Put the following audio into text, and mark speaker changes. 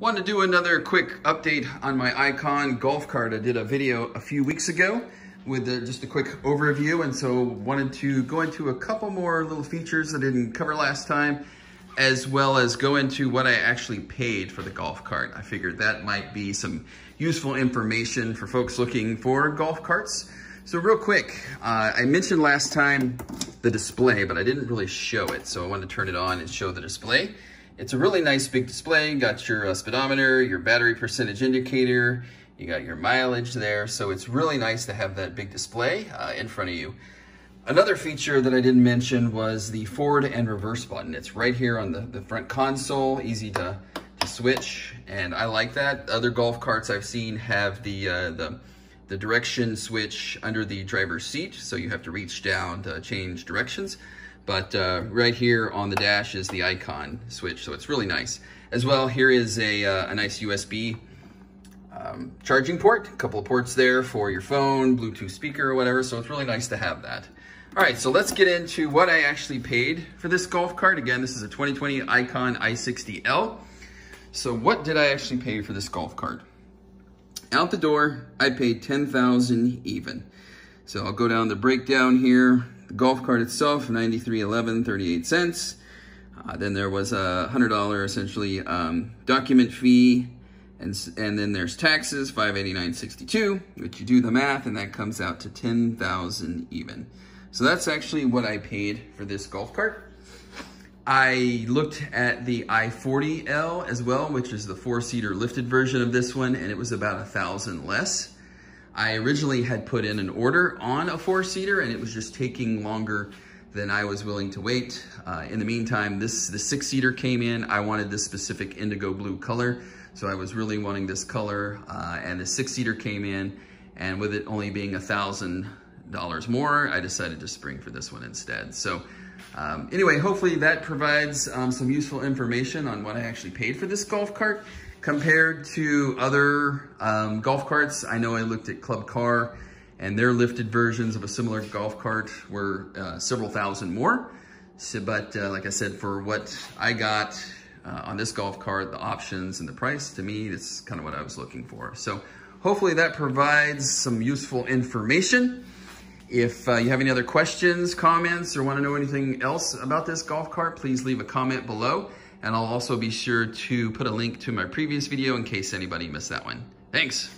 Speaker 1: Wanted to do another quick update on my Icon golf cart. I did a video a few weeks ago with just a quick overview and so wanted to go into a couple more little features that I didn't cover last time as well as go into what I actually paid for the golf cart. I figured that might be some useful information for folks looking for golf carts. So real quick, uh, I mentioned last time the display, but I didn't really show it. So I wanted to turn it on and show the display. It's a really nice big display. You got your uh, speedometer, your battery percentage indicator, you got your mileage there. So it's really nice to have that big display uh, in front of you. Another feature that I didn't mention was the forward and reverse button. It's right here on the, the front console, easy to, to switch, and I like that. Other golf carts I've seen have the, uh, the, the direction switch under the driver's seat, so you have to reach down to change directions. But uh, right here on the dash is the icon switch, so it's really nice. As well, here is a, uh, a nice USB um, charging port, a couple of ports there for your phone, Bluetooth speaker or whatever, so it's really nice to have that. All right, so let's get into what I actually paid for this golf cart. Again, this is a 2020 Icon i60L. So what did I actually pay for this golf cart? Out the door, I paid 10,000 even. So I'll go down the breakdown here. The golf cart itself, 93.11, 38 cents. Uh, then there was a $100 essentially um, document fee, and, and then there's taxes, 589.62, which you do the math, and that comes out to 10,000 even. So that's actually what I paid for this golf cart. I looked at the i40L as well, which is the four-seater lifted version of this one, and it was about a thousand less. I originally had put in an order on a four-seater and it was just taking longer than I was willing to wait. Uh, in the meantime, this the six-seater came in. I wanted this specific indigo blue color, so I was really wanting this color, uh, and the six-seater came in, and with it only being a thousand dollars more, I decided to spring for this one instead. So um, anyway, hopefully that provides um, some useful information on what I actually paid for this golf cart. Compared to other um, golf carts, I know I looked at Club Car and their lifted versions of a similar golf cart were uh, several thousand more. So, but uh, like I said, for what I got uh, on this golf cart, the options and the price, to me, that's kind of what I was looking for. So hopefully that provides some useful information. If uh, you have any other questions, comments, or want to know anything else about this golf cart, please leave a comment below. And I'll also be sure to put a link to my previous video in case anybody missed that one. Thanks.